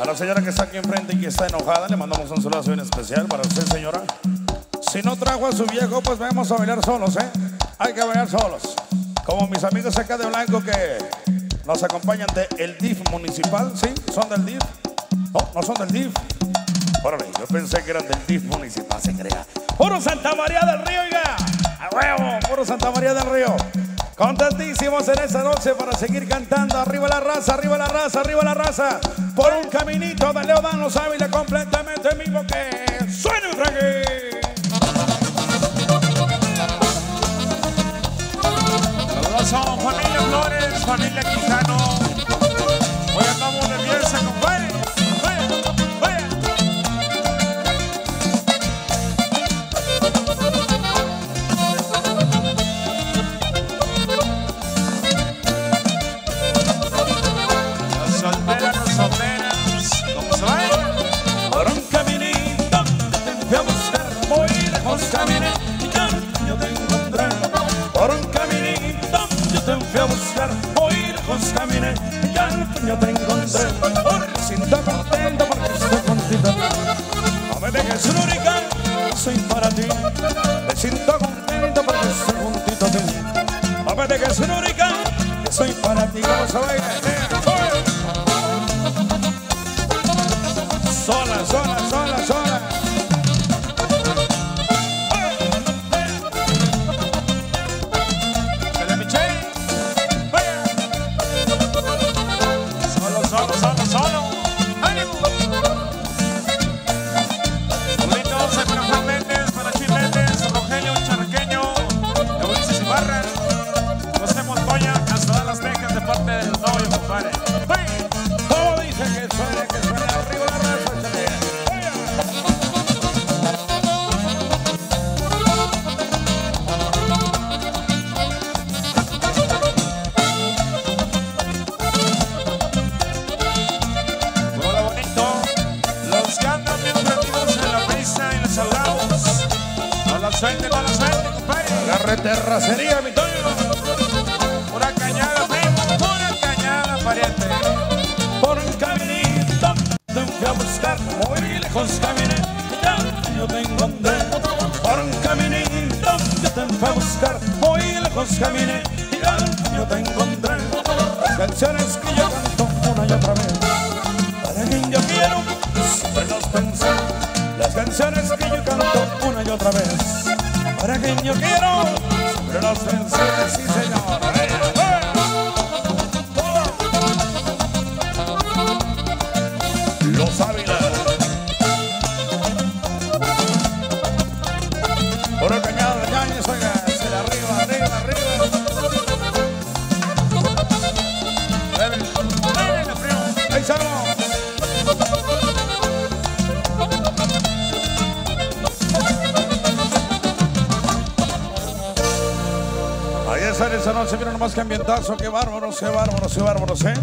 A la señora que está aquí enfrente y que está enojada, le mandamos un saludo especial para usted, señora. Si no trajo a su viejo, pues vamos a bailar solos, ¿eh? Hay que bailar solos. Como mis amigos acá de Blanco que nos acompañan de el DIF municipal, ¿sí? ¿Son del DIF? No, son del DIF. Órale, yo pensé que eran del DIF municipal, se crea. Puro Santa María del Río. A huevo, puro Santa María del Río. Contentísimos en esta noche para seguir cantando. Arriba la raza, arriba la raza, arriba la raza. Por un caminito de Leodán Los Ávila completamente mismo que suene un reggae. Saludos familia Flores, familia Quijano. Y ya yo te encontré. Por un caminito yo te fui a buscar, muy lejos caminé y yo te encontré. Me siento contento porque estoy contigo. No me dejes única, soy para ti. Me siento contento porque estoy juntito a ti. No me dejes única, soy para ti. ¿Cómo se baila? Sola, sola, sola, sola. Solo. ¡Ánimo! Saluditos ahí para Juan Méndez, para Chuy Rogelio Charqueño, Ulises Ibarra, José Montoya, hasta las Texas de parte del novio, compadre. Los. No la suelte, no la suelte, compadre. Agarre terracería, mi Toño. Pura cañada, primo, pura cañada, pariente. Por un caminito te fui a buscar, muy lejos caminé, ya yo te encontré. Por un caminito yo te fui a buscar, muy lejos caminé, ya yo te encontré. Las canciones que yo otra vez, para quien yo quiero, siempre los pensé, sí señor. Está esa noche, mira nomás que ambientazo, qué bárbaros, qué bárbaros, qué bárbaros, ¿eh?